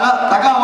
好了，大家。